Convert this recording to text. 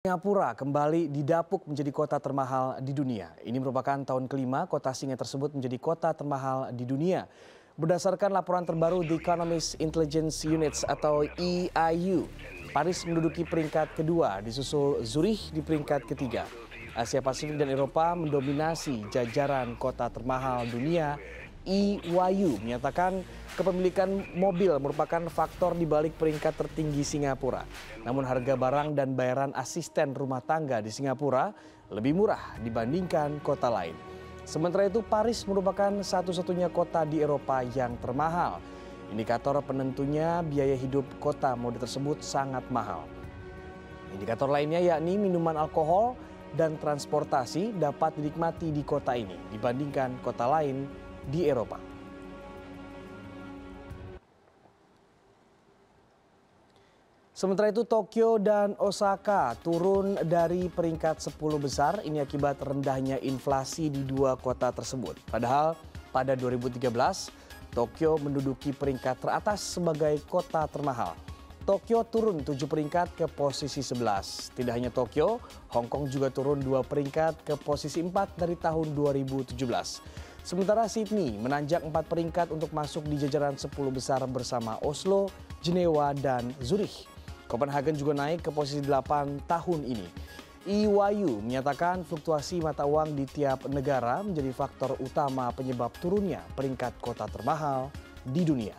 Singapura kembali didapuk menjadi kota termahal di dunia. Ini merupakan tahun kelima kota singa tersebut menjadi kota termahal di dunia. Berdasarkan laporan terbaru The Economist Intelligence Units atau EIU, Paris menduduki peringkat kedua, disusul Zurich di peringkat ketiga. Asia Pasifik dan Eropa mendominasi jajaran kota termahal dunia EYU menyatakan kepemilikan mobil merupakan faktor di balik peringkat tertinggi Singapura. Namun harga barang dan bayaran asisten rumah tangga di Singapura lebih murah dibandingkan kota lain. Sementara itu Paris merupakan satu-satunya kota di Eropa yang termahal. Indikator penentunya biaya hidup kota mode tersebut sangat mahal. Indikator lainnya yakni minuman alkohol dan transportasi dapat dinikmati di kota ini dibandingkan kota lain di Eropa. Sementara itu Tokyo dan Osaka turun dari peringkat 10 besar ini akibat rendahnya inflasi di dua kota tersebut. Padahal pada 2013 Tokyo menduduki peringkat teratas sebagai kota termahal. Tokyo turun tujuh peringkat ke posisi 11. Tidak hanya Tokyo, Hong Kong juga turun dua peringkat ke posisi 4 dari tahun 2017. Sementara Sydney menanjak empat peringkat untuk masuk di jajaran 10 besar bersama Oslo, Jenewa, dan Zurich. Copenhagen juga naik ke posisi 8 tahun ini. EYU menyatakan fluktuasi mata uang di tiap negara menjadi faktor utama penyebab turunnya peringkat kota termahal di dunia.